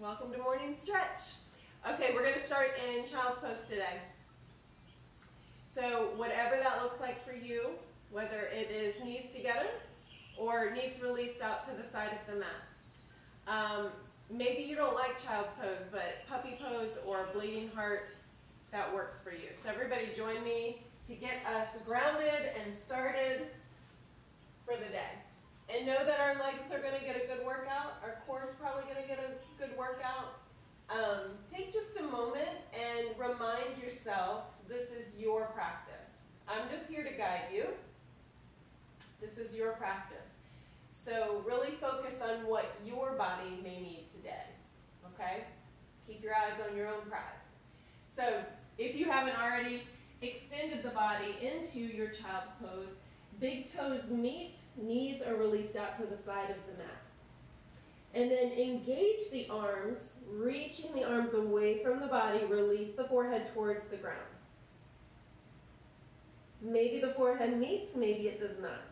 Welcome to morning stretch. Okay, we're going to start in child's pose today. So whatever that looks like for you, whether it is knees together or knees released out to the side of the mat. Um, maybe you don't like child's pose, but puppy pose or bleeding heart, that works for you. So everybody join me to get us grounded and started for the day. And know that our legs are going to get a good workout. Our core is probably going to get a good workout. Um, take just a moment and remind yourself this is your practice. I'm just here to guide you. This is your practice. So really focus on what your body may need today. Okay? Keep your eyes on your own prize. So if you haven't already extended the body into your child's pose, Big toes meet, knees are released out to the side of the mat. And then engage the arms, reaching the arms away from the body, release the forehead towards the ground. Maybe the forehead meets, maybe it does not.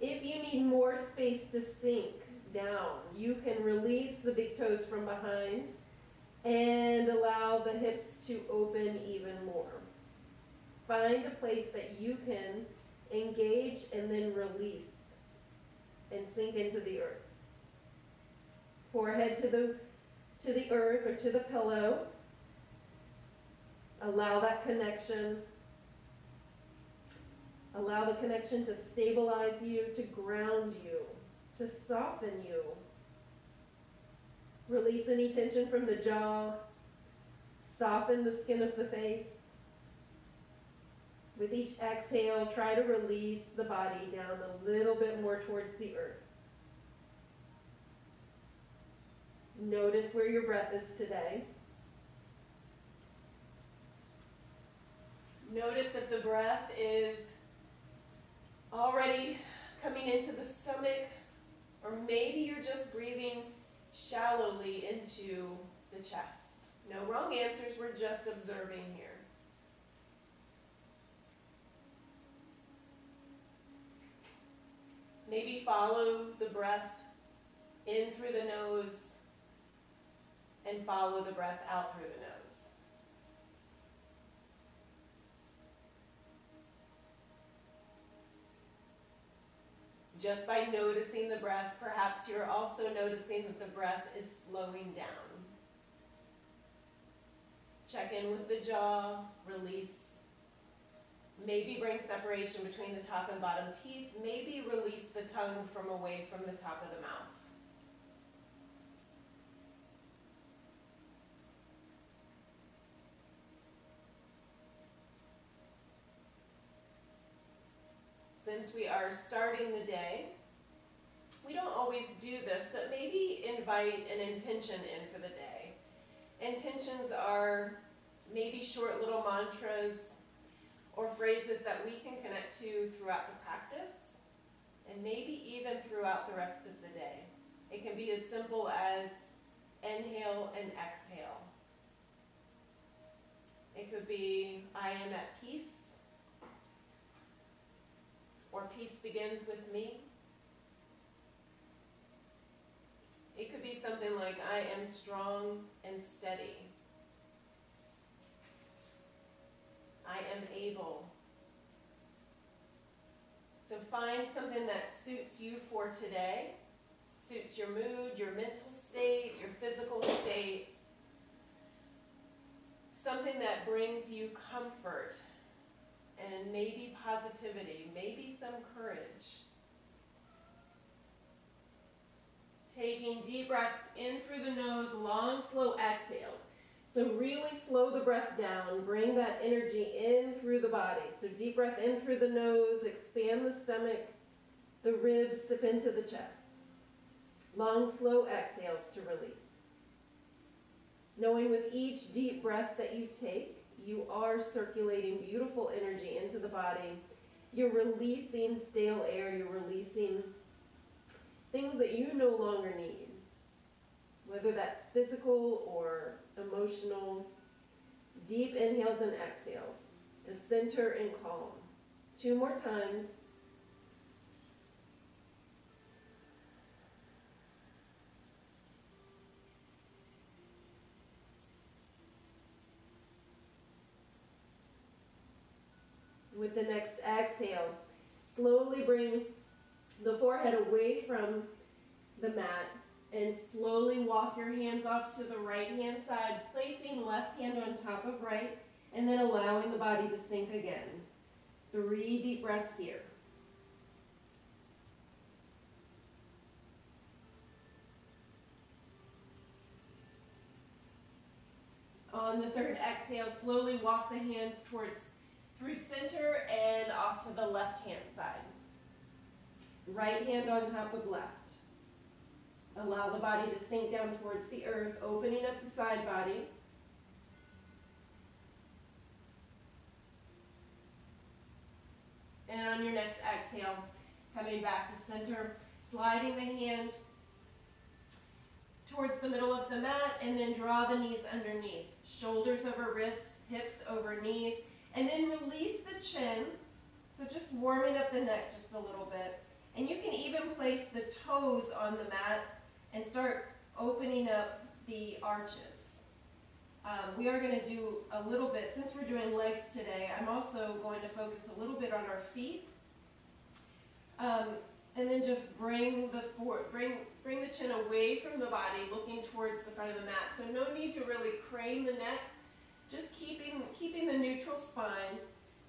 If you need more space to sink down, you can release the big toes from behind and allow the hips to open even more. Find a place that you can engage and then release and sink into the earth. Forehead to the, to the earth or to the pillow. Allow that connection. Allow the connection to stabilize you, to ground you, to soften you. Release any tension from the jaw. Soften the skin of the face. With each exhale, try to release the body down a little bit more towards the earth. Notice where your breath is today. Notice if the breath is already coming into the stomach, or maybe you're just breathing shallowly into the chest. No wrong answers, we're just observing here. Maybe follow the breath in through the nose and follow the breath out through the nose. Just by noticing the breath, perhaps you're also noticing that the breath is slowing down. Check in with the jaw, release Maybe bring separation between the top and bottom teeth. Maybe release the tongue from away from the top of the mouth. Since we are starting the day, we don't always do this, but maybe invite an intention in for the day. Intentions are maybe short little mantras or phrases that we can connect to throughout the practice and maybe even throughout the rest of the day. It can be as simple as inhale and exhale. It could be, I am at peace, or peace begins with me. It could be something like, I am strong and steady. I am able. So find something that suits you for today, suits your mood, your mental state, your physical state, something that brings you comfort and maybe positivity, maybe some courage. Taking deep breaths in through the nose, long, slow exhales. So really slow the breath down. Bring that energy in through the body. So deep breath in through the nose, expand the stomach, the ribs sip into the chest. Long, slow exhales to release. Knowing with each deep breath that you take, you are circulating beautiful energy into the body. You're releasing stale air. You're releasing things that you no longer need whether that's physical or emotional, deep inhales and exhales to center and calm. Two more times. With the next exhale, slowly bring the forehead away from the mat and slowly walk your hands off to the right hand side, placing left hand on top of right, and then allowing the body to sink again. Three deep breaths here. On the third exhale, slowly walk the hands towards through center and off to the left hand side. Right hand on top of left. Allow the body to sink down towards the earth, opening up the side body. And on your next exhale, coming back to center, sliding the hands towards the middle of the mat, and then draw the knees underneath. Shoulders over wrists, hips over knees, and then release the chin. So just warming up the neck just a little bit. And you can even place the toes on the mat and start opening up the arches. Um, we are going to do a little bit, since we're doing legs today, I'm also going to focus a little bit on our feet. Um, and then just bring the for, bring bring the chin away from the body, looking towards the front of the mat. So no need to really crane the neck, just keeping keeping the neutral spine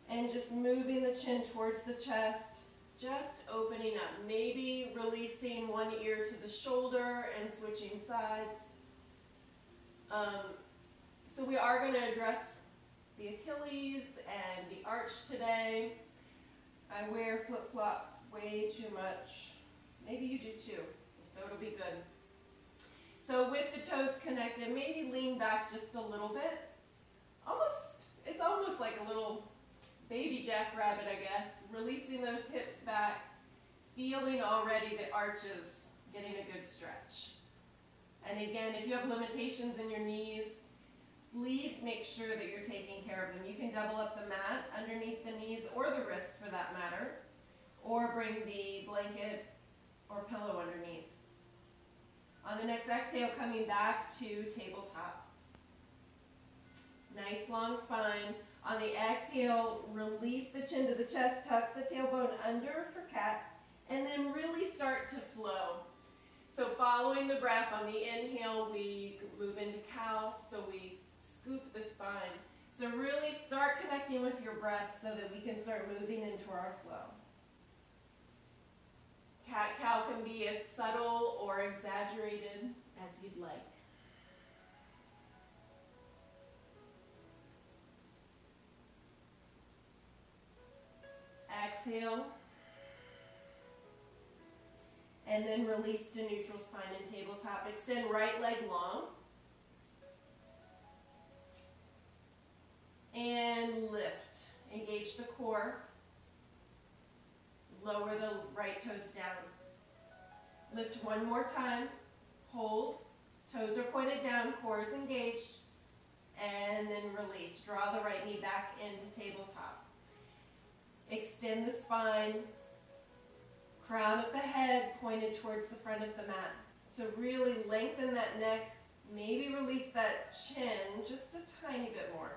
and just moving the chin towards the chest, just opening up. Maybe releasing one ear to the shoulder and switching sides. Um, so we are going to address the Achilles and the arch today. I wear flip-flops way too much. Maybe you do too, so it'll be good. So with the toes connected, maybe lean back just a little bit. Almost, it's almost like a little baby jackrabbit, I guess. Releasing those hips back, feeling already the arches getting a good stretch. And again, if you have limitations in your knees, please make sure that you're taking care of them. You can double up the mat underneath the knees or the wrists for that matter, or bring the blanket or pillow underneath. On the next exhale, coming back to tabletop. Nice long spine. On the exhale, release the chin to the chest, tuck the tailbone under for cat, and then really start to flow. So following the breath, on the inhale, we move into cow, so we scoop the spine. So really start connecting with your breath so that we can start moving into our flow. Cat-cow can be as subtle or exaggerated as you'd like. Exhale. And then release to neutral spine and tabletop. Extend right leg long. And lift. Engage the core. Lower the right toes down. Lift one more time. Hold. Toes are pointed down, core is engaged. And then release. Draw the right knee back into tabletop. Extend the spine. Crown of the head pointed towards the front of the mat. So really lengthen that neck. Maybe release that chin just a tiny bit more.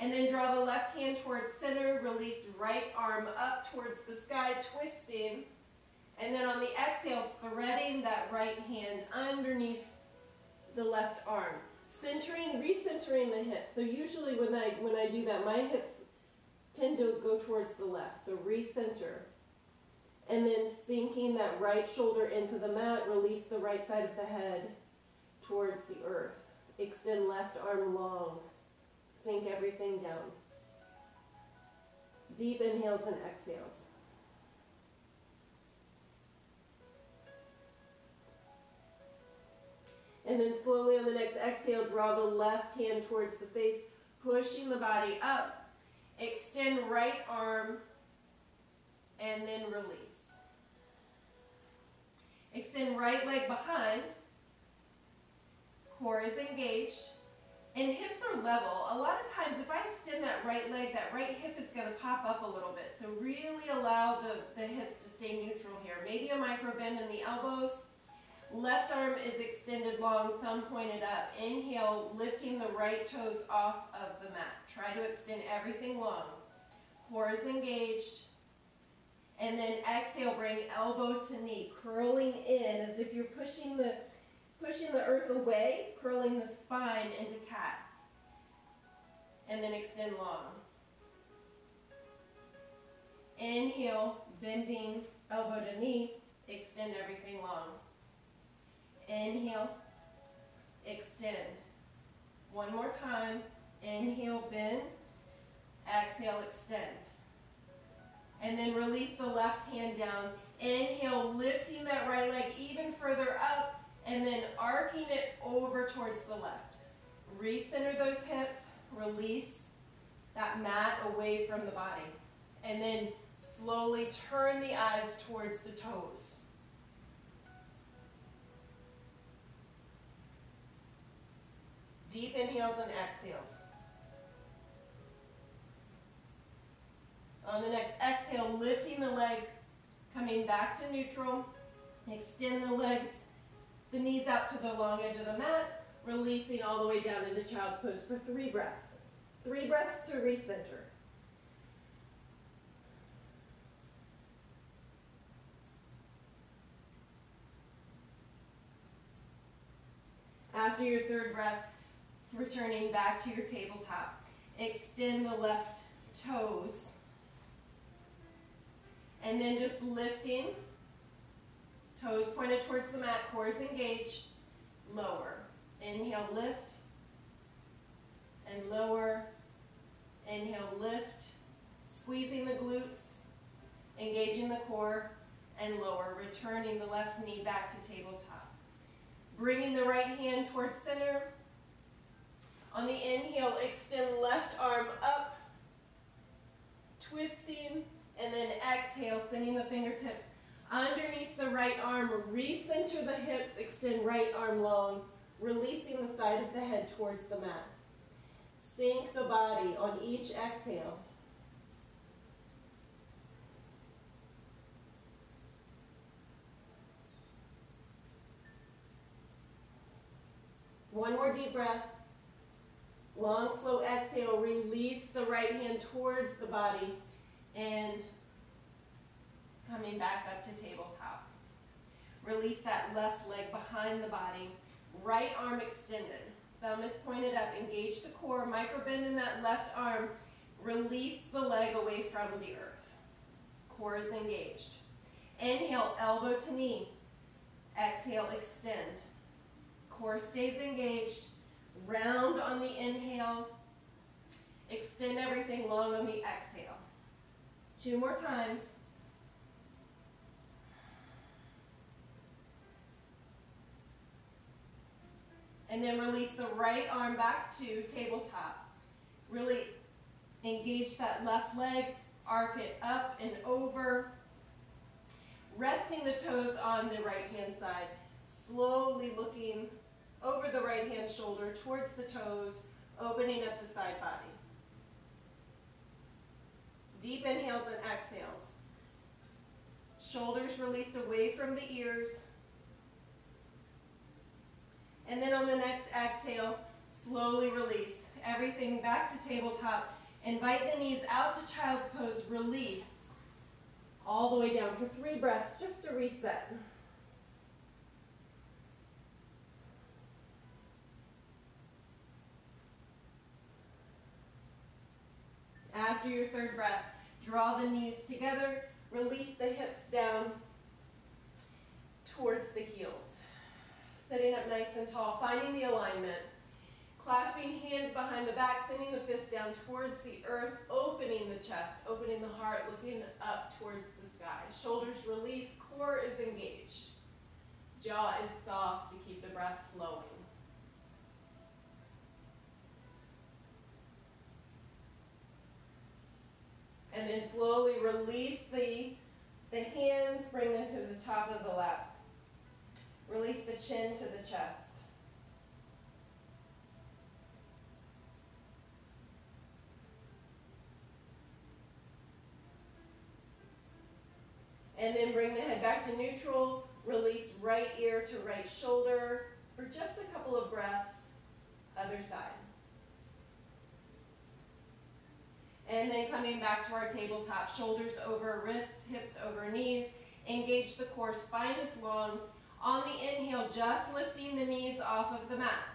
And then draw the left hand towards center, release right arm up towards the sky, twisting. And then on the exhale, threading that right hand underneath the left arm. Centering, recentering the hips. So usually when I, when I do that, my hips tend to go towards the left. So recenter. And then sinking that right shoulder into the mat, release the right side of the head towards the earth. Extend left arm long. Sink everything down. Deep inhales and exhales. And then slowly on the next exhale, draw the left hand towards the face, pushing the body up. Extend right arm and then release. Extend right leg behind. Core is engaged. And hips are level. A lot of times if I extend that right leg, that right hip is going to pop up a little bit. So really allow the, the hips to stay neutral here. Maybe a micro bend in the elbows. Left arm is extended long, thumb pointed up. Inhale, lifting the right toes off of the mat. Try to extend everything long. Core is engaged. And then exhale, bring elbow to knee, curling in as if you're pushing the, pushing the earth away, curling the spine into cat. And then extend long. Inhale, bending elbow to knee, extend everything long. Inhale, extend. One more time. Inhale, bend. Exhale, extend. And then release the left hand down. Inhale, lifting that right leg even further up, and then arcing it over towards the left. Recenter those hips, release that mat away from the body. And then slowly turn the eyes towards the toes. Deep inhales and exhales. On the next exhale, lifting the leg, coming back to neutral. Extend the legs, the knees out to the long edge of the mat, releasing all the way down into child's pose for three breaths. Three breaths to recenter. After your third breath, returning back to your tabletop. Extend the left toes. And then just lifting, toes pointed towards the mat, core is engaged, lower. Inhale, lift, and lower. Inhale, lift, squeezing the glutes, engaging the core, and lower, returning the left knee back to tabletop. Bringing the right hand towards center. On the inhale, extend left arm up, twisting, and then exhale, sending the fingertips underneath the right arm. Recenter the hips, extend right arm long, releasing the side of the head towards the mat. Sink the body on each exhale. One more deep breath. Long, slow exhale. Release the right hand towards the body and coming back up to tabletop. Release that left leg behind the body. Right arm extended. Thumb is pointed up. Engage the core. Micro bend in that left arm. Release the leg away from the earth. Core is engaged. Inhale, elbow to knee. Exhale, extend. Core stays engaged. Round on the inhale. Extend everything long on the exhale. Two more times. And then release the right arm back to tabletop. Really engage that left leg, arc it up and over. Resting the toes on the right hand side. Slowly looking over the right hand shoulder towards the toes, opening up the side body. Deep inhales and exhales. Shoulders released away from the ears. And then on the next exhale, slowly release. Everything back to tabletop. Invite the knees out to child's pose. Release. All the way down for three breaths, just to reset. After your third breath, draw the knees together, release the hips down towards the heels. Sitting up nice and tall, finding the alignment. Clasping hands behind the back, sending the fist down towards the earth, opening the chest, opening the heart, looking up towards the sky. Shoulders release, core is engaged. Jaw is soft to keep the breath flowing. And then slowly release the, the hands, bring them to the top of the lap. Release the chin to the chest. And then bring the head back to neutral. Release right ear to right shoulder for just a couple of breaths. Other side. And then coming back to our tabletop, shoulders over wrists, hips over knees. Engage the core, spine is long. On the inhale, just lifting the knees off of the mat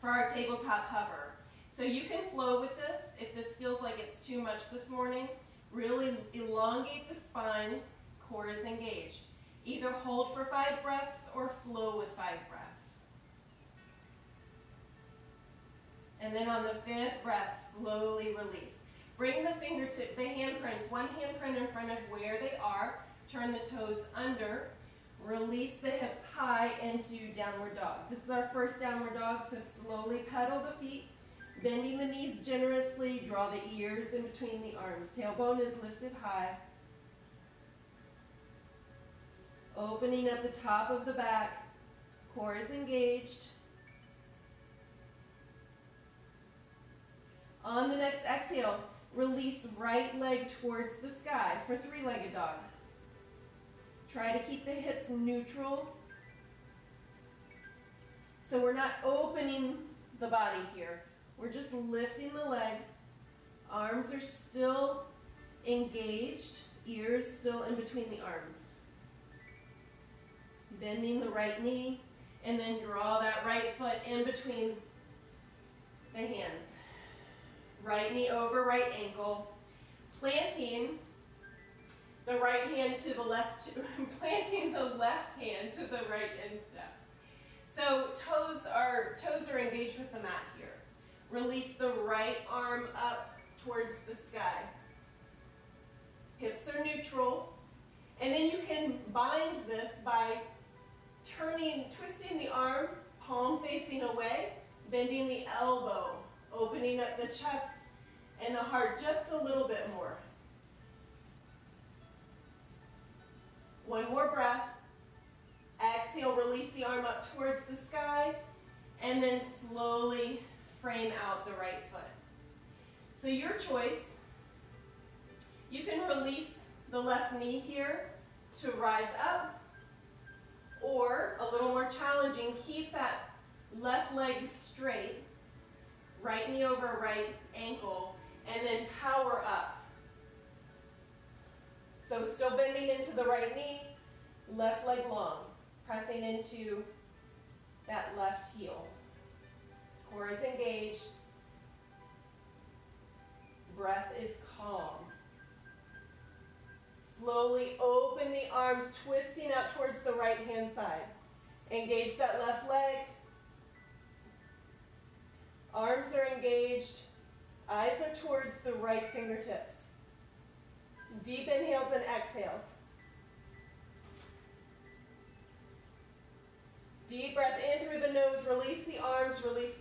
for our tabletop hover. So you can flow with this if this feels like it's too much this morning. Really elongate the spine, core is engaged. Either hold for five breaths or flow with five breaths. And then on the fifth breath, slowly release. Bring the fingertip, the handprints, one handprint in front of where they are. Turn the toes under. Release the hips high into downward dog. This is our first downward dog, so slowly pedal the feet. Bending the knees generously, draw the ears in between the arms. Tailbone is lifted high. Opening up the top of the back. Core is engaged. On the next exhale, release right leg towards the sky for three-legged dog. Try to keep the hips neutral. So we're not opening the body here. We're just lifting the leg. Arms are still engaged, ears still in between the arms. Bending the right knee, and then draw that right foot in between the hands. Right knee over right ankle. Planting the right hand to the left, planting the left hand to the right instep. So toes are, toes are engaged with the mat here. Release the right arm up towards the sky. Hips are neutral. And then you can bind this by turning, twisting the arm, palm facing away, bending the elbow, opening up the chest and the heart just a little bit more. One more breath. Exhale, release the arm up towards the sky, and then slowly frame out the right foot. So your choice, you can release the left knee here to rise up, or a little more challenging, keep that left leg straight, right knee over right ankle, and then power up. So still bending into the right knee, left leg long, pressing into that left heel. Core is engaged. Breath is calm. Slowly open the arms, twisting out towards the right hand side. Engage that left leg. Arms are engaged. Eyes are towards the right fingertips. Deep inhales and exhales. Deep breath in through the nose, release the arms, release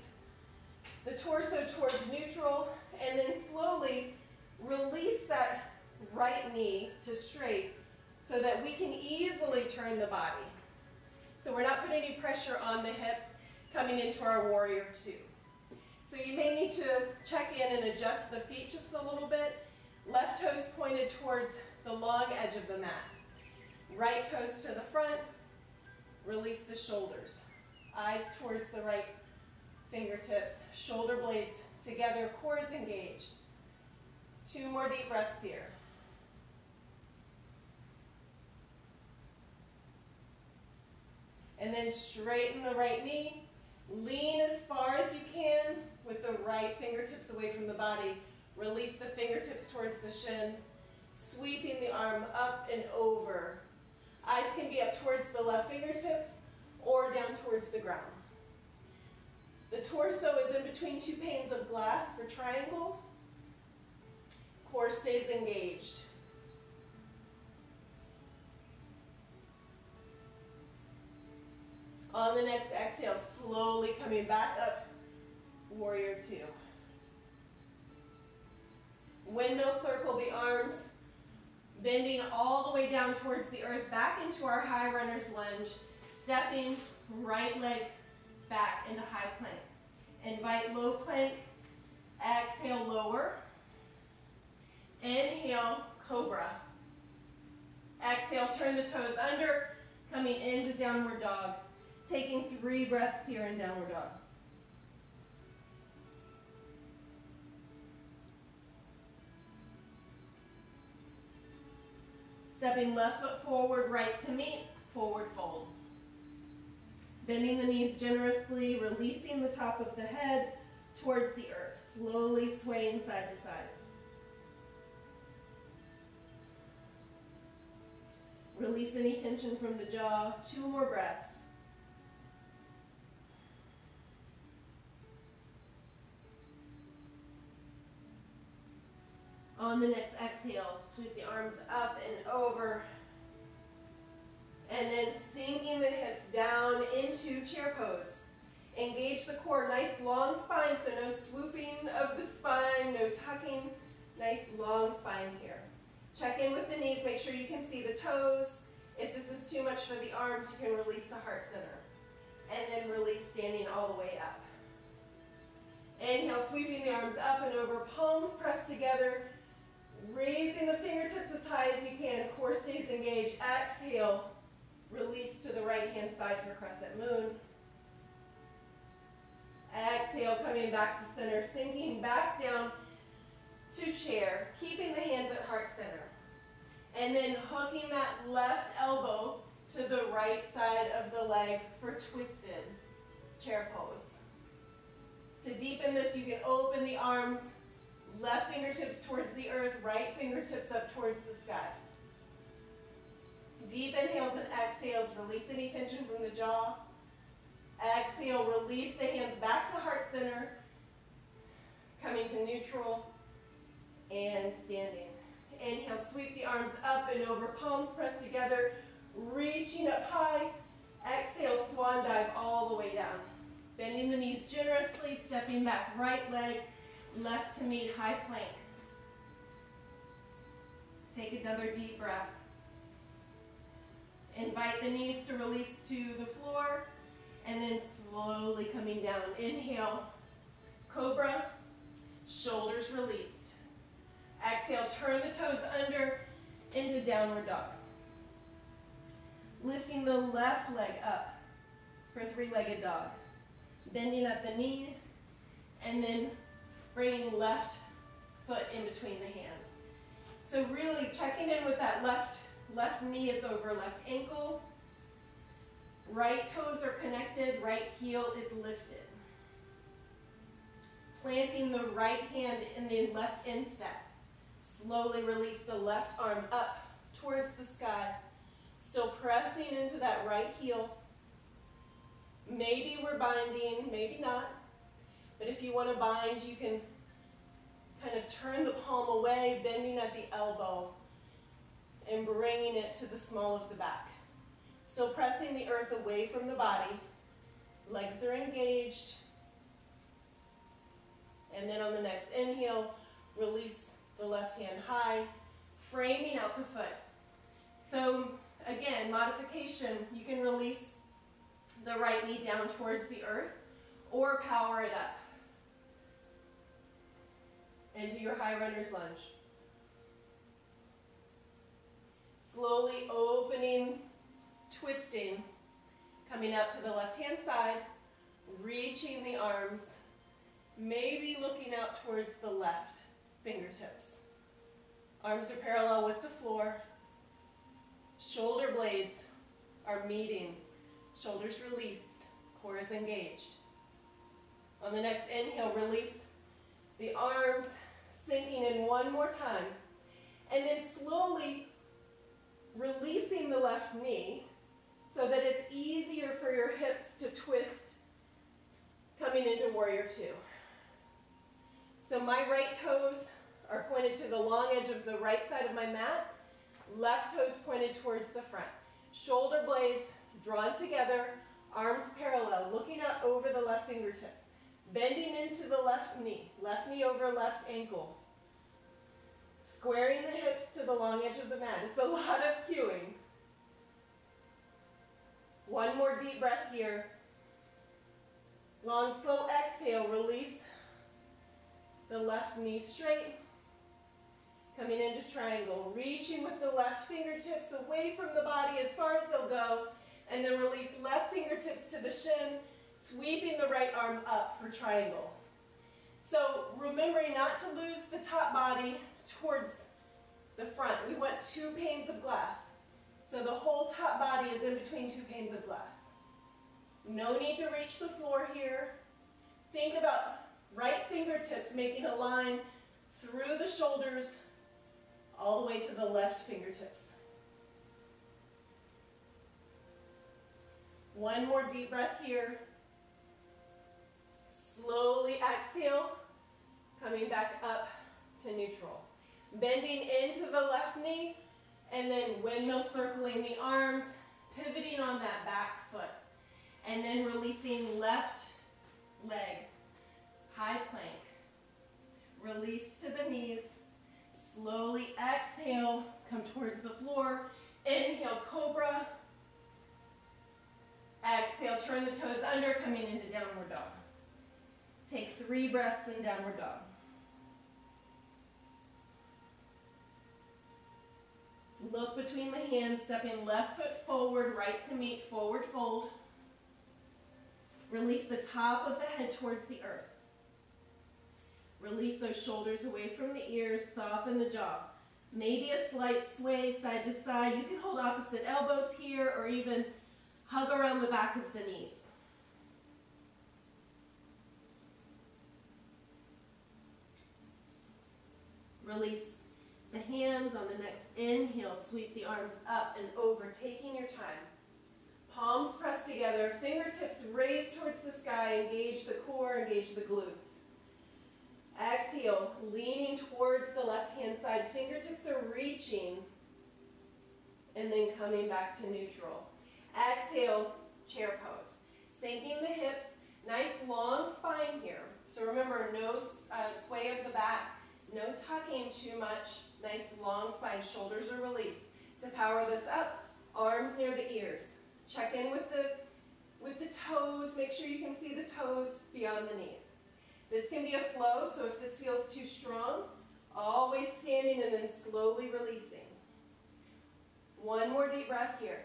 the torso towards neutral, and then slowly release that right knee to straight so that we can easily turn the body. So we're not putting any pressure on the hips coming into our warrior two. So you may need to check in and adjust the feet just a little bit. Left toes pointed towards the long edge of the mat. Right toes to the front. Release the shoulders. Eyes towards the right fingertips. Shoulder blades together. Core is engaged. Two more deep breaths here. And then straighten the right knee. Lean as far as you can with the right fingertips away from the body. Release the fingertips towards the shins, sweeping the arm up and over. Eyes can be up towards the left fingertips or down towards the ground. The torso is in between two panes of glass for triangle. Core stays engaged. On the next exhale, slowly coming back up warrior two. Windmill circle the arms, bending all the way down towards the earth, back into our high runner's lunge, stepping right leg back into high plank. Invite low plank, exhale lower, inhale cobra. Exhale, turn the toes under, coming into downward dog taking three breaths here in downward dog. Stepping left foot forward, right to meet, forward fold. Bending the knees generously, releasing the top of the head towards the earth, slowly swaying side to side. Release any tension from the jaw, two more breaths. On the next exhale, sweep the arms up and over. And then sinking the hips down into chair pose. Engage the core, nice long spine, so no swooping of the spine, no tucking, nice long spine here. Check in with the knees, make sure you can see the toes. If this is too much for the arms, you can release to heart center. And then release standing all the way up. Inhale, sweeping the arms up and over, palms pressed together, raising the fingertips as high as you can, core stays engaged. Exhale, release to the right hand side for crescent moon. Exhale, coming back to center, sinking back down to chair, keeping the hands at heart center. And then hooking that left elbow to the right side of the leg for twisted chair pose. To deepen this, you can open the arms, left fingertips towards the earth, right fingertips up towards the sky. Deep inhales and exhales, release any tension from the jaw. Exhale, release the hands back to heart center, coming to neutral and standing. Inhale, sweep the arms up and over, palms pressed together, reaching up high. Exhale, swan dive all the way down. Bending the knees generously, stepping back, right leg, left to meet high plank. Take another deep breath. Invite the knees to release to the floor, and then slowly coming down. Inhale, cobra, shoulders released. Exhale, turn the toes under into downward dog. Lifting the left leg up for three-legged dog. Bending at the knee, and then bringing left foot in between the hands. So really checking in with that left, left knee is over left ankle. Right toes are connected, right heel is lifted. Planting the right hand in the left instep. Slowly release the left arm up towards the sky. Still pressing into that right heel. Maybe we're binding, maybe not. But if you want to bind, you can kind of turn the palm away, bending at the elbow, and bringing it to the small of the back. Still pressing the earth away from the body. Legs are engaged. And then on the next inhale, release the left hand high, framing out the foot. So again, modification, you can release the right knee down towards the earth or power it up into your high runner's lunge. Slowly opening, twisting, coming out to the left-hand side, reaching the arms, maybe looking out towards the left fingertips. Arms are parallel with the floor. Shoulder blades are meeting. Shoulders released. Core is engaged. On the next inhale, release the arms sinking in one more time. And then slowly releasing the left knee so that it's easier for your hips to twist coming into warrior two. So my right toes are pointed to the long edge of the right side of my mat, left toes pointed towards the front. Shoulder blades drawn together, arms parallel, looking out over the left fingertips. Bending into the left knee, left knee over left ankle. Squaring the hips to the long edge of the mat. It's a lot of cueing. One more deep breath here. Long, slow exhale. Release the left knee straight. Coming into triangle. Reaching with the left fingertips away from the body as far as they'll go. And then release left fingertips to the shin sweeping the right arm up for triangle. So remembering not to lose the top body towards the front. We want two panes of glass. So the whole top body is in between two panes of glass. No need to reach the floor here. Think about right fingertips making a line through the shoulders all the way to the left fingertips. One more deep breath here. Slowly exhale, coming back up to neutral. Bending into the left knee, and then windmill circling the arms, pivoting on that back foot. And then releasing left leg, high plank. Release to the knees. Slowly exhale, come towards the floor. Inhale, cobra. Exhale, turn the toes under, coming into downward dog. Take three breaths in downward dog. Look between the hands, stepping left foot forward, right to meet, forward fold. Release the top of the head towards the earth. Release those shoulders away from the ears, soften the jaw. Maybe a slight sway side to side. You can hold opposite elbows here or even hug around the back of the knees. Release the hands on the next inhale. Sweep the arms up and over, taking your time. Palms pressed together, fingertips raised towards the sky. Engage the core, engage the glutes. Exhale, leaning towards the left-hand side. Fingertips are reaching and then coming back to neutral. Exhale, chair pose. Sinking the hips, nice long spine here. So remember, no uh, sway of the back, no tucking too much. Nice long spine, shoulders are released. To power this up, arms near the ears. Check in with the, with the toes. Make sure you can see the toes beyond the knees. This can be a flow, so if this feels too strong, always standing and then slowly releasing. One more deep breath here.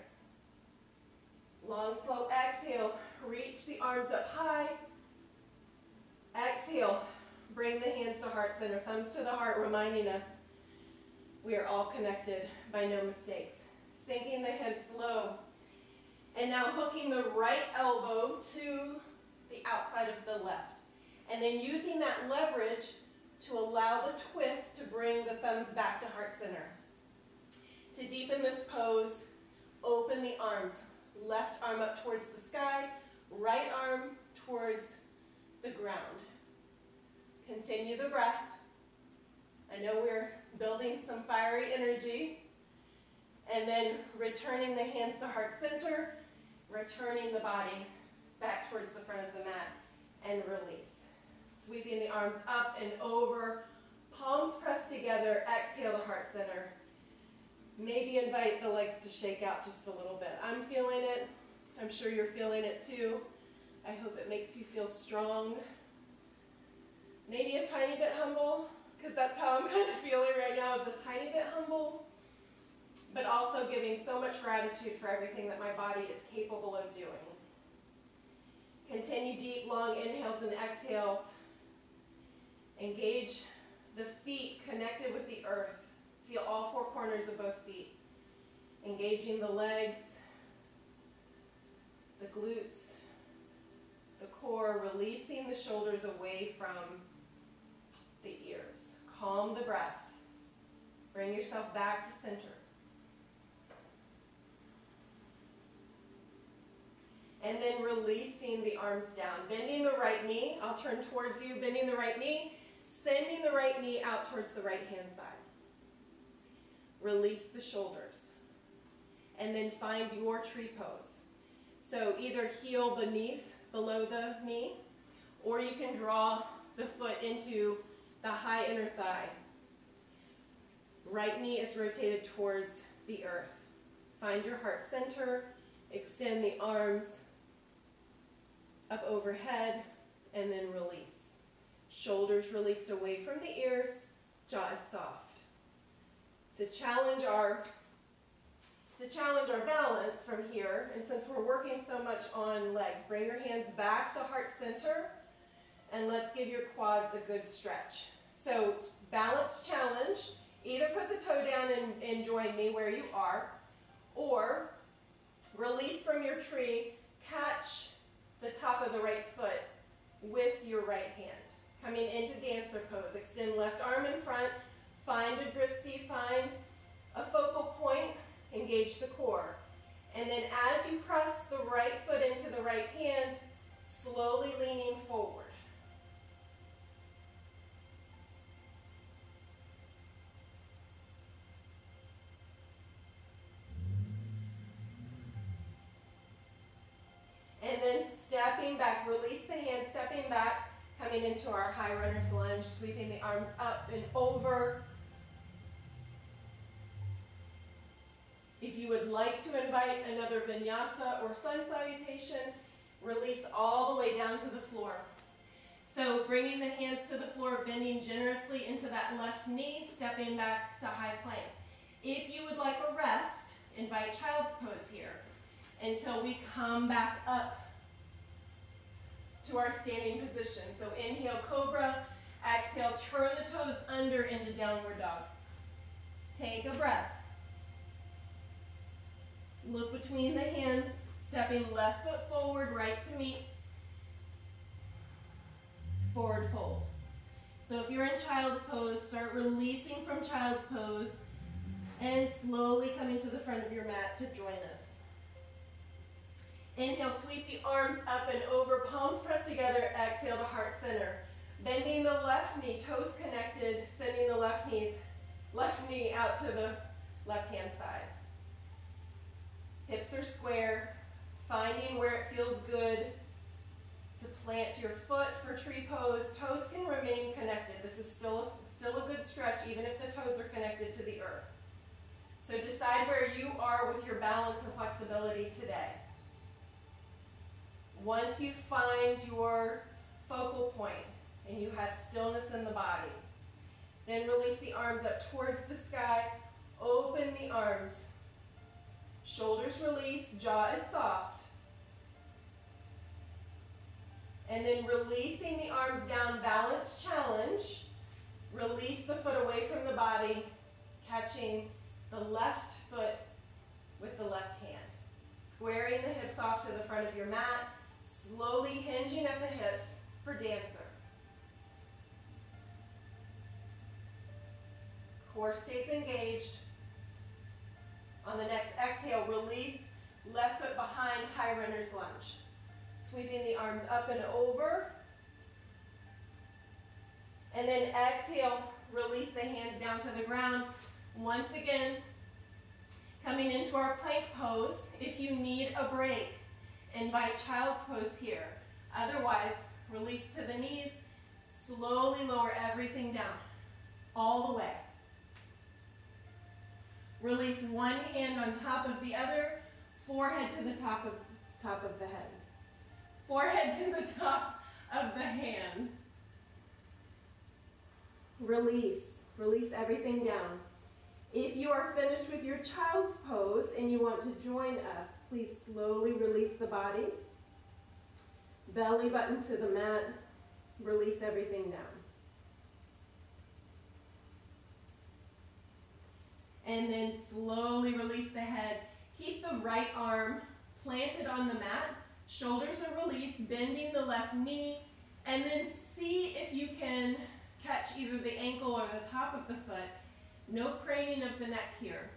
Long, slow exhale. Reach the arms up high. Exhale. Bring the hands to heart center, thumbs to the heart, reminding us we are all connected by no mistakes. Sinking the hips low. And now hooking the right elbow to the outside of the left. And then using that leverage to allow the twist to bring the thumbs back to heart center. To deepen this pose, open the arms. Left arm up towards the sky, right arm towards the ground. Continue the breath. I know we're building some fiery energy. And then returning the hands to heart center, returning the body back towards the front of the mat, and release. Sweeping the arms up and over, palms pressed together, exhale to heart center. Maybe invite the legs to shake out just a little bit. I'm feeling it. I'm sure you're feeling it too. I hope it makes you feel strong. Maybe a tiny bit humble, because that's how I'm kind of feeling right now, is a tiny bit humble, but also giving so much gratitude for everything that my body is capable of doing. Continue deep, long inhales and exhales. Engage the feet connected with the earth. Feel all four corners of both feet. Engaging the legs, the glutes, the core, releasing the shoulders away from the ears. Calm the breath. Bring yourself back to center. And then releasing the arms down. Bending the right knee. I'll turn towards you. Bending the right knee. Sending the right knee out towards the right hand side. Release the shoulders. And then find your tree pose. So either heel beneath, below the knee, or you can draw the foot into the high inner thigh. Right knee is rotated towards the earth. Find your heart center, extend the arms up overhead, and then release. Shoulders released away from the ears, jaw is soft. To challenge our to challenge our balance from here, and since we're working so much on legs, bring your hands back to heart center, and let's give your quads a good stretch. So balance challenge. Either put the toe down and, and join me where you are, or release from your tree, catch the top of the right foot with your right hand. Coming into dancer pose, extend left arm in front, find a drishti, find a focal point, engage the core. And then as you press the right foot into the right hand, slowly leaning forward. And then stepping back, release the hand, stepping back, coming into our high runner's lunge, sweeping the arms up and over. If you would like to invite another vinyasa or sun salutation, release all the way down to the floor. So bringing the hands to the floor, bending generously into that left knee, stepping back to high plank. If you would like a rest, invite child's pose here until we come back up to our standing position. So inhale, cobra. Exhale, turn the toes under into downward dog. Take a breath. Look between the hands, stepping left foot forward, right to meet. Forward fold. So if you're in child's pose, start releasing from child's pose and slowly coming to the front of your mat to join us. Inhale, sweep the arms up and over, palms pressed together. Exhale to heart center. Bending the left knee, toes connected, sending the left knees, left knee out to the left-hand side. Hips are square, finding where it feels good to plant your foot for tree pose. Toes can remain connected. This is still still a good stretch, even if the toes are connected to the earth. So decide where you are with your balance and flexibility today. Once you find your focal point and you have stillness in the body, then release the arms up towards the sky. Open the arms. Shoulders release, jaw is soft. And then releasing the arms down, balance challenge. Release the foot away from the body, catching the left foot with the left hand. Squaring the hips off to the front of your mat, Slowly hinging at the hips for dancer. Core stays engaged. On the next exhale, release left foot behind high runner's lunge. Sweeping the arms up and over. And then exhale, release the hands down to the ground. Once again, coming into our plank pose. If you need a break, Invite child's pose here. Otherwise, release to the knees. Slowly lower everything down, all the way. Release one hand on top of the other, forehead to the top of, top of the head. Forehead to the top of the hand. Release, release everything down. If you are finished with your child's pose and you want to join us, Please slowly release the body. Belly button to the mat. Release everything down. And then slowly release the head. Keep the right arm planted on the mat. Shoulders are released, bending the left knee. And then see if you can catch either the ankle or the top of the foot. No craning of the neck here.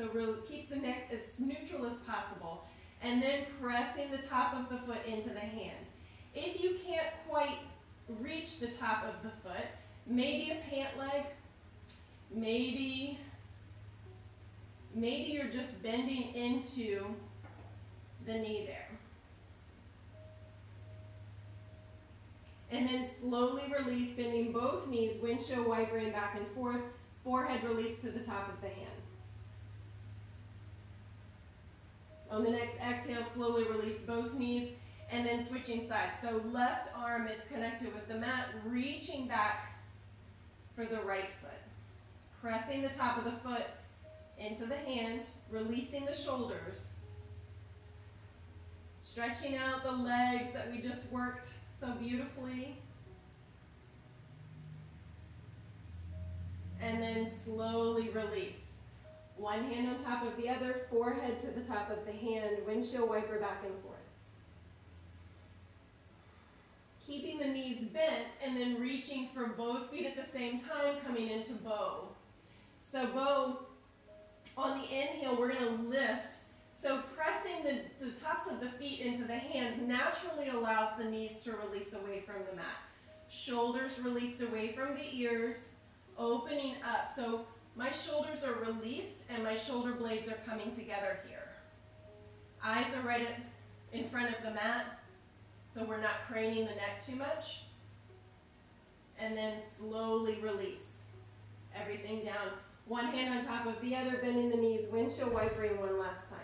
So we'll keep the neck as neutral as possible. And then pressing the top of the foot into the hand. If you can't quite reach the top of the foot, maybe a pant leg, maybe, maybe you're just bending into the knee there. And then slowly release, bending both knees, windshield wipering back and forth, forehead release to the top of the hand. On the next exhale, slowly release both knees and then switching sides. So left arm is connected with the mat, reaching back for the right foot. Pressing the top of the foot into the hand, releasing the shoulders. Stretching out the legs that we just worked so beautifully. And then slowly release. One hand on top of the other, forehead to the top of the hand, windshield wiper back and forth. Keeping the knees bent and then reaching for both feet at the same time, coming into bow. So bow, on the inhale, we're going to lift. So pressing the, the tops of the feet into the hands naturally allows the knees to release away from the mat. Shoulders released away from the ears, opening up. So my shoulders are released and my shoulder blades are coming together here. Eyes are right in front of the mat, so we're not craning the neck too much. And then slowly release everything down. One hand on top of the other, bending the knees, windshield wipering one last time.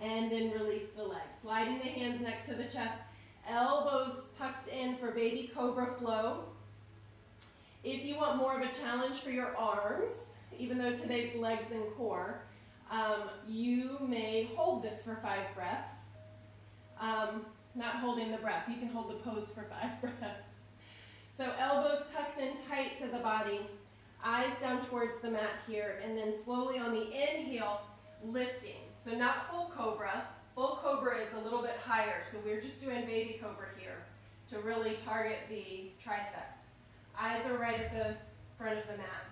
And then release the legs. Sliding the hands next to the chest, elbows tucked in for baby cobra flow. If you want more of a challenge for your arms, even though today's legs and core, um, you may hold this for five breaths. Um, not holding the breath, you can hold the pose for five breaths. So elbows tucked in tight to the body, eyes down towards the mat here, and then slowly on the inhale, lifting. So not full cobra. Full cobra is a little bit higher, so we're just doing baby cobra here to really target the triceps. Eyes are right at the front of the mat.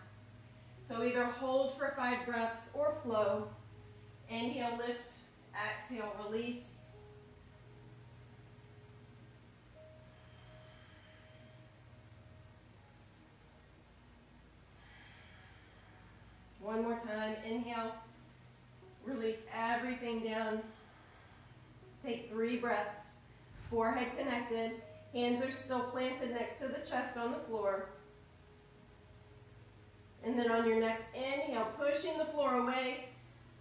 So either hold for five breaths or flow. Inhale, lift, exhale, release. One more time, inhale, release everything down. Take three breaths, forehead connected, hands are still planted next to the chest on the floor. And then on your next inhale, pushing the floor away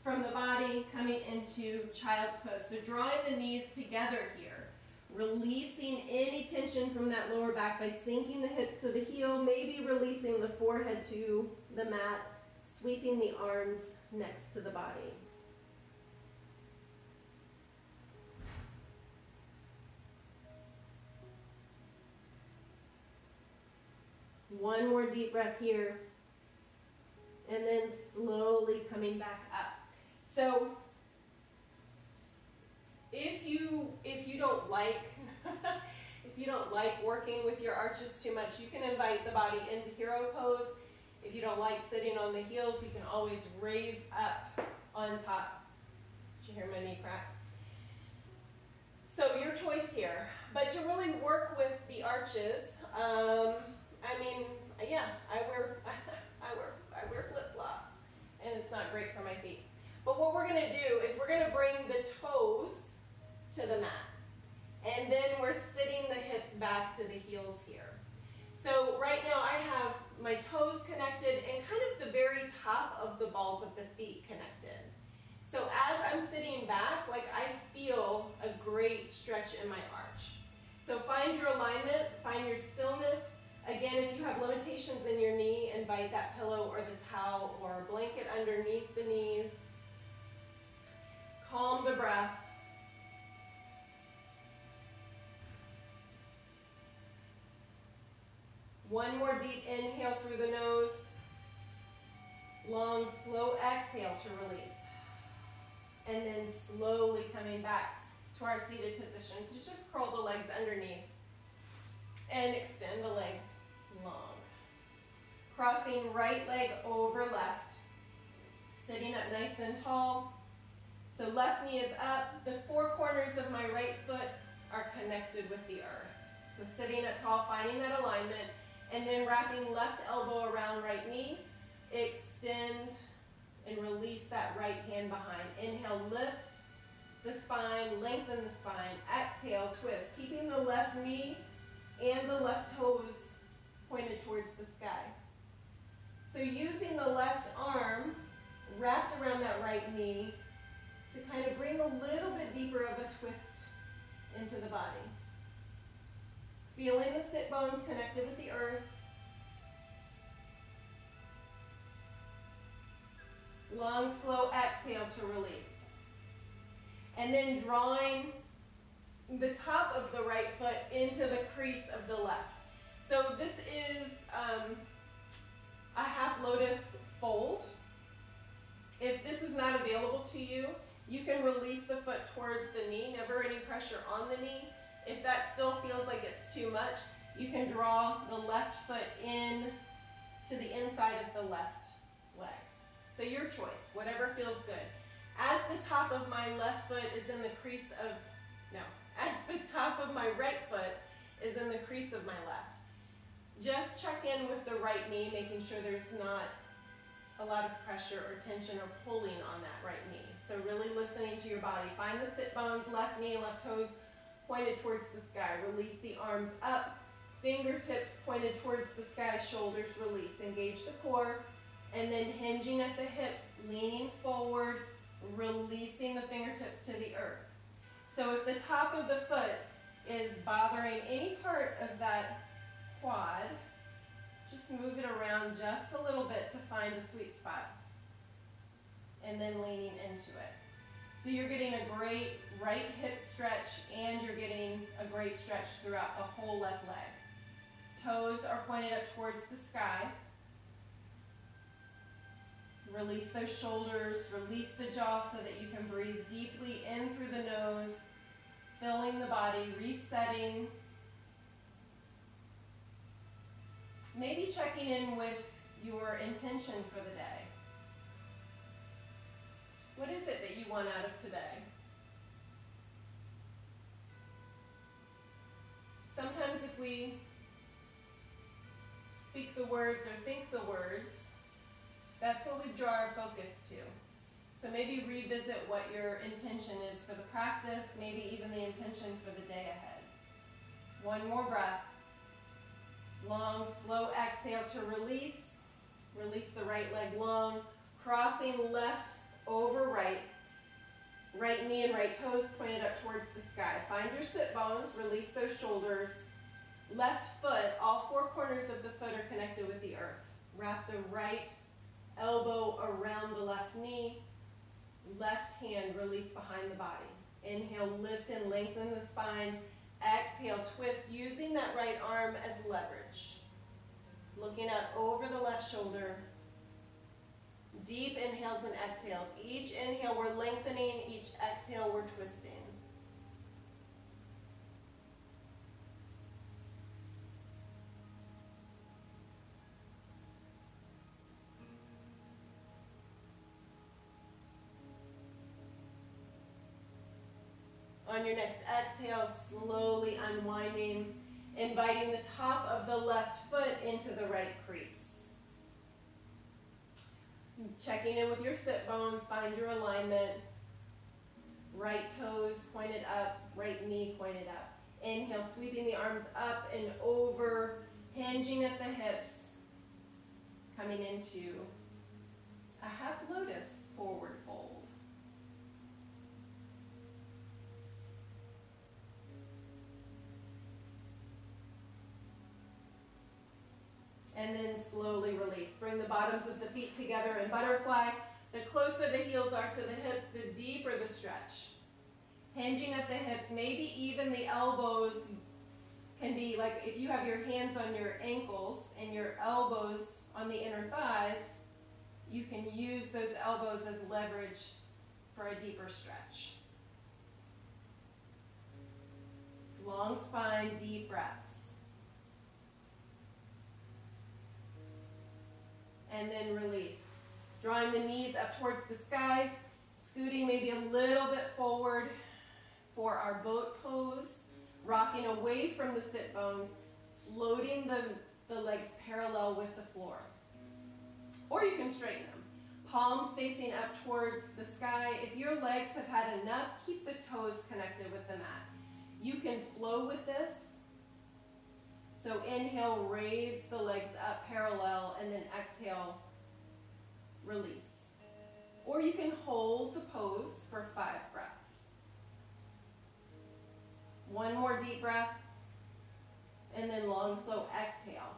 from the body, coming into child's pose. So drawing the knees together here, releasing any tension from that lower back by sinking the hips to the heel, maybe releasing the forehead to the mat, sweeping the arms next to the body. One more deep breath here. And then slowly coming back up. So if you if you don't like if you don't like working with your arches too much, you can invite the body into hero pose if you don't like sitting on the heels, you can always raise up on top. Did you hear my knee crack? So your choice here. But to really work with the arches, um, I mean, yeah, I wear, I wear, I wear flip-flops, and it's not great for my feet. But what we're going to do is we're going to bring the toes to the mat. And then we're sitting the hips back to the heels here. So right now I have my toes connected and kind of the very top of the balls of the feet connected. So as I'm sitting back, like I feel a great stretch in my arch. So find your alignment, find your stillness. Again, if you have limitations in your knee, invite that pillow or the towel or blanket underneath the knees. Calm the breath. One more deep inhale through the nose. Long, slow exhale to release. And then slowly coming back to our seated position. So just curl the legs underneath and extend the legs. Crossing right leg over left. Sitting up nice and tall. So left knee is up. The four corners of my right foot are connected with the earth. So sitting up tall, finding that alignment. And then wrapping left elbow around right knee. Extend and release that right hand behind. Inhale, lift the spine, lengthen the spine. Exhale, twist. Keeping the left knee and the left toes pointed towards the sky. So using the left arm wrapped around that right knee to kind of bring a little bit deeper of a twist into the body. Feeling the sit bones connected with the earth. Long, slow exhale to release. And then drawing the top of the right foot into the crease of the left. So this is um, a half lotus fold. If this is not available to you, you can release the foot towards the knee, never any pressure on the knee. If that still feels like it's too much, you can draw the left foot in to the inside of the left leg. So your choice, whatever feels good. As the top of my left foot is in the crease of, no, as the top of my right foot is in the crease of my left. Just check in with the right knee, making sure there's not a lot of pressure or tension or pulling on that right knee. So really listening to your body. Find the sit bones, left knee, left toes pointed towards the sky. Release the arms up, fingertips pointed towards the sky, shoulders release. Engage the core, and then hinging at the hips, leaning forward, releasing the fingertips to the earth. So if the top of the foot is bothering any part of that quad, just move it around just a little bit to find the sweet spot. And then leaning into it. So you're getting a great right hip stretch and you're getting a great stretch throughout the whole left leg. Toes are pointed up towards the sky. Release those shoulders, release the jaw so that you can breathe deeply in through the nose, filling the body, resetting. Maybe checking in with your intention for the day. What is it that you want out of today? Sometimes if we speak the words or think the words, that's what we draw our focus to. So maybe revisit what your intention is for the practice, maybe even the intention for the day ahead. One more breath. Long, slow exhale to release. Release the right leg long, crossing left over right. Right knee and right toes pointed up towards the sky. Find your sit bones, release those shoulders. Left foot, all four corners of the foot are connected with the earth. Wrap the right elbow around the left knee, left hand release behind the body. Inhale, lift and lengthen the spine. Exhale, twist using that right arm as leverage. Looking up over the left shoulder. Deep inhales and exhales. Each inhale we're lengthening, each exhale we're twisting. On your next exhale, slowly unwinding, inviting the top of the left foot into the right crease. Checking in with your sit bones, find your alignment. Right toes pointed up, right knee pointed up. Inhale, sweeping the arms up and over, hinging at the hips, coming into a half lotus forward fold. And then slowly release. Bring the bottoms of the feet together in butterfly. The closer the heels are to the hips, the deeper the stretch. Hinging at the hips, maybe even the elbows can be like if you have your hands on your ankles and your elbows on the inner thighs, you can use those elbows as leverage for a deeper stretch. Long spine, deep breath. And then release. Drawing the knees up towards the sky, scooting maybe a little bit forward for our boat pose, rocking away from the sit bones, loading the, the legs parallel with the floor. Or you can straighten them. Palms facing up towards the sky. If your legs have had enough, keep the toes connected with the mat. You can flow with this so inhale, raise the legs up parallel, and then exhale, release. Or you can hold the pose for five breaths. One more deep breath, and then long, slow exhale.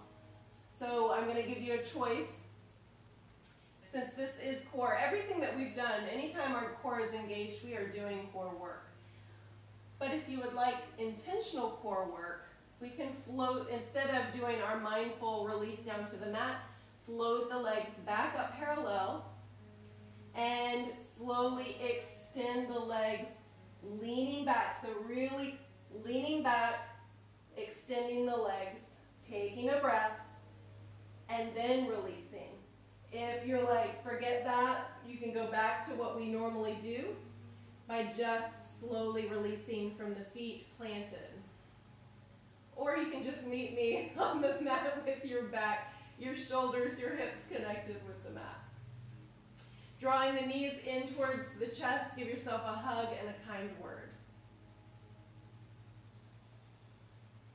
So I'm going to give you a choice. Since this is core, everything that we've done, anytime our core is engaged, we are doing core work. But if you would like intentional core work, we can float, instead of doing our mindful release down to the mat, float the legs back up parallel and slowly extend the legs, leaning back. So really leaning back, extending the legs, taking a breath, and then releasing. If you're like, forget that, you can go back to what we normally do by just slowly releasing from the feet planted. Or you can just meet me on the mat with your back, your shoulders, your hips connected with the mat. Drawing the knees in towards the chest, give yourself a hug and a kind word.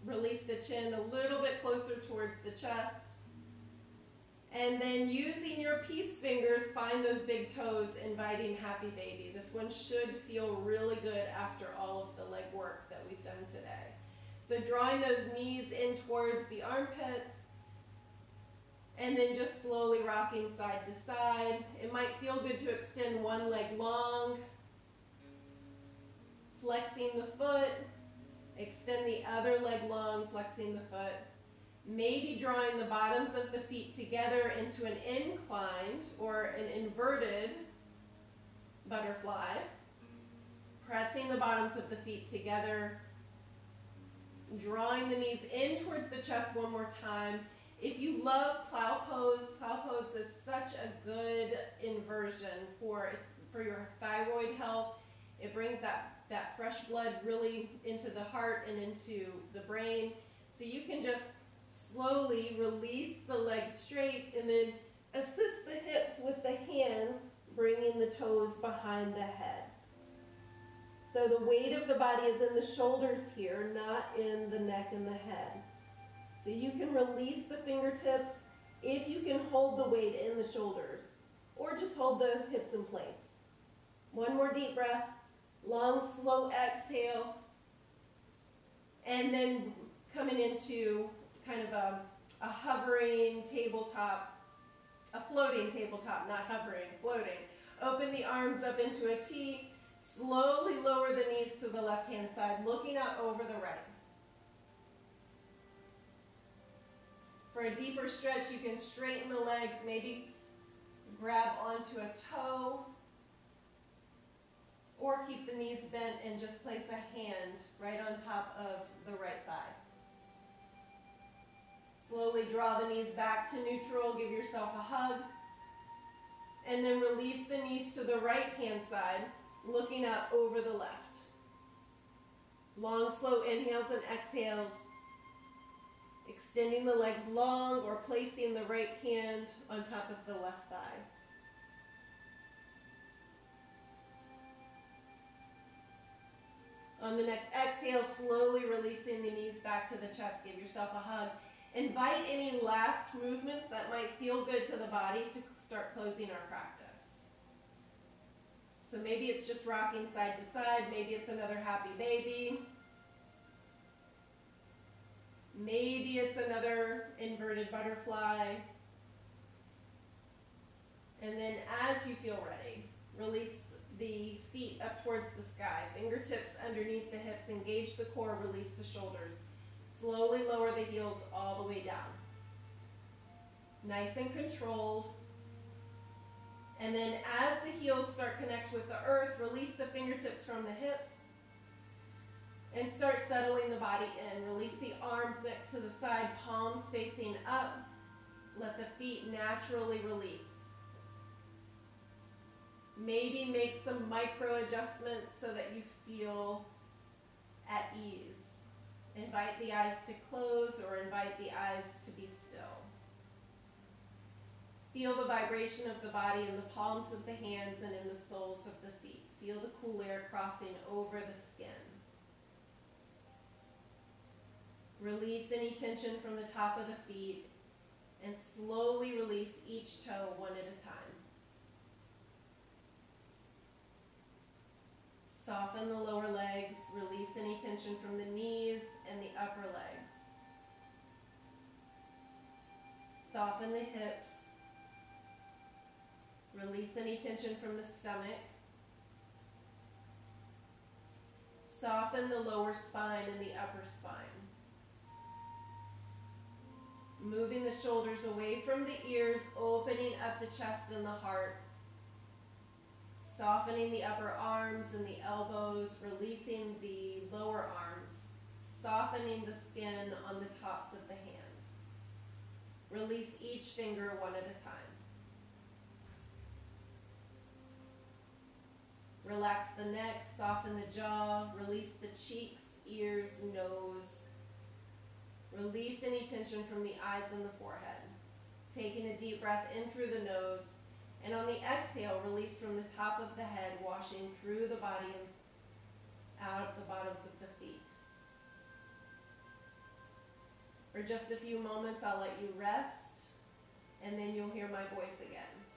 Release the chin a little bit closer towards the chest. And then using your peace fingers, find those big toes, inviting happy baby. This one should feel really good after all of the leg work that we've done today. So drawing those knees in towards the armpits, and then just slowly rocking side to side. It might feel good to extend one leg long, flexing the foot, extend the other leg long, flexing the foot. Maybe drawing the bottoms of the feet together into an inclined or an inverted butterfly. Pressing the bottoms of the feet together. Drawing the knees in towards the chest one more time. If you love plow pose, plow pose is such a good inversion for, for your thyroid health. It brings that, that fresh blood really into the heart and into the brain. So you can just slowly release the legs straight and then assist the hips with the hands, bringing the toes behind the head. So the weight of the body is in the shoulders here, not in the neck and the head. So you can release the fingertips if you can hold the weight in the shoulders or just hold the hips in place. One more deep breath, long, slow exhale, and then coming into kind of a, a hovering tabletop, a floating tabletop, not hovering, floating. Open the arms up into a T. Slowly lower the knees to the left-hand side, looking out over the right. For a deeper stretch, you can straighten the legs, maybe grab onto a toe, or keep the knees bent and just place a hand right on top of the right thigh. Slowly draw the knees back to neutral. Give yourself a hug. And then release the knees to the right hand side, looking up over the left. Long, slow inhales and exhales. Extending the legs long or placing the right hand on top of the left thigh. On the next exhale, slowly releasing the knees back to the chest. Give yourself a hug. Invite any last movements that might feel good to the body to start closing our practice. So maybe it's just rocking side to side. Maybe it's another happy baby. Maybe it's another inverted butterfly. And then as you feel ready, release the feet up towards the sky. Fingertips underneath the hips. Engage the core. Release the shoulders. Slowly lower the heels all the way down. Nice and controlled. And then as the heels start connect with the earth, release the fingertips from the hips and start settling the body in. Release the arms next to the side, palms facing up. Let the feet naturally release. Maybe make some micro adjustments so that you feel at ease. Invite the eyes to close or invite the eyes to. Feel the vibration of the body in the palms of the hands and in the soles of the feet. Feel the cool air crossing over the skin. Release any tension from the top of the feet and slowly release each toe one at a time. Soften the lower legs, release any tension from the knees and the upper legs. Soften the hips. Release any tension from the stomach. Soften the lower spine and the upper spine. Moving the shoulders away from the ears, opening up the chest and the heart. Softening the upper arms and the elbows, releasing the lower arms. Softening the skin on the tops of the hands. Release each finger one at a time. Relax the neck, soften the jaw, release the cheeks, ears, nose. Release any tension from the eyes and the forehead. Taking a deep breath in through the nose, and on the exhale, release from the top of the head, washing through the body and out the bottoms of the feet. For just a few moments, I'll let you rest, and then you'll hear my voice again.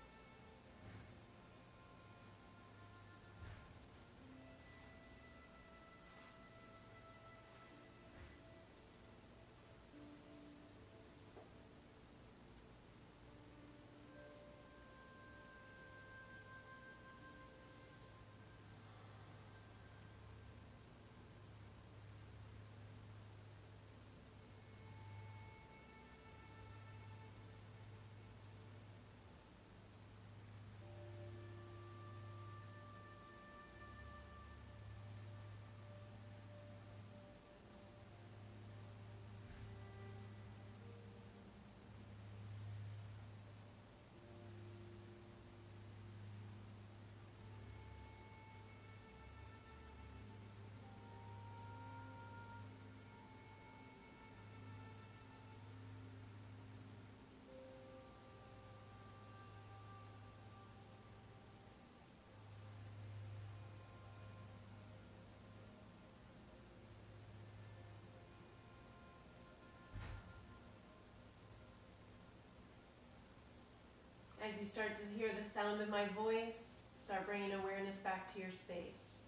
As you start to hear the sound of my voice, start bringing awareness back to your space.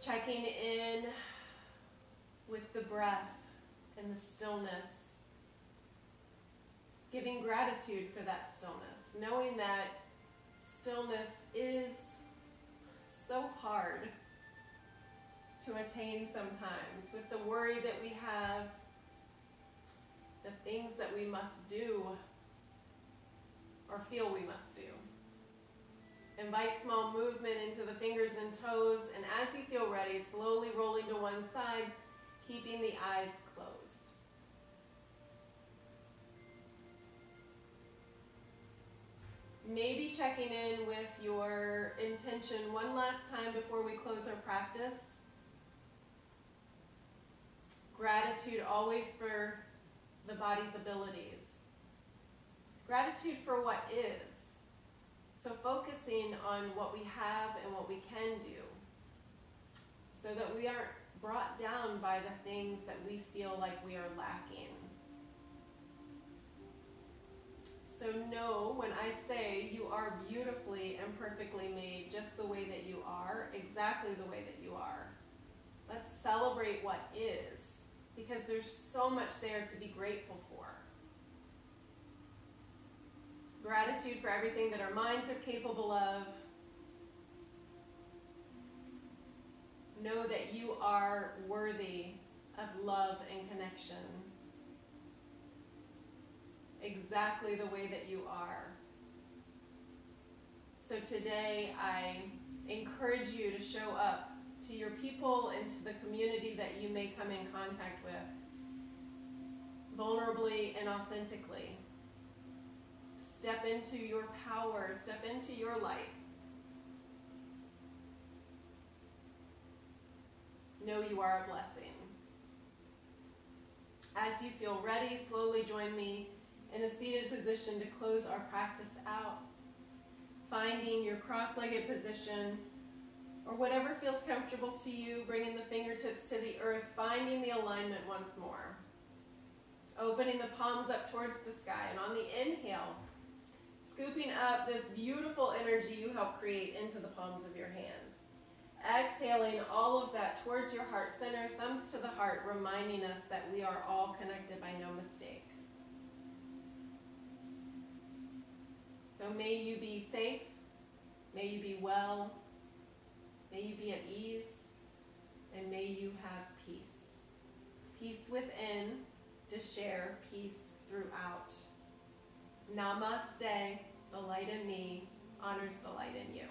Checking in with the breath and the stillness. Giving gratitude for that stillness, knowing that stillness is so hard to attain sometimes with the worry that we have, the things that we must do or feel we must do. Invite small movement into the fingers and toes, and as you feel ready, slowly rolling to one side, keeping the eyes closed. Maybe checking in with your intention one last time before we close our practice. Gratitude always for the body's abilities. Gratitude for what is. So focusing on what we have and what we can do. So that we aren't brought down by the things that we feel like we are lacking. So know when I say you are beautifully and perfectly made just the way that you are, exactly the way that you are. Let's celebrate what is because there's so much there to be grateful for. Gratitude for everything that our minds are capable of. Know that you are worthy of love and connection. Exactly the way that you are. So today I encourage you to show up to your people and to the community that you may come in contact with vulnerably and authentically. Step into your power, step into your light. Know you are a blessing. As you feel ready, slowly join me in a seated position to close our practice out. Finding your cross-legged position or whatever feels comfortable to you, bringing the fingertips to the earth, finding the alignment once more. Opening the palms up towards the sky, and on the inhale, scooping up this beautiful energy you help create into the palms of your hands. Exhaling all of that towards your heart center, thumbs to the heart, reminding us that we are all connected by no mistake. So may you be safe, may you be well, may you be at ease. and may you have peace. Peace within to share peace throughout. Namaste, the light in me honors the light in you.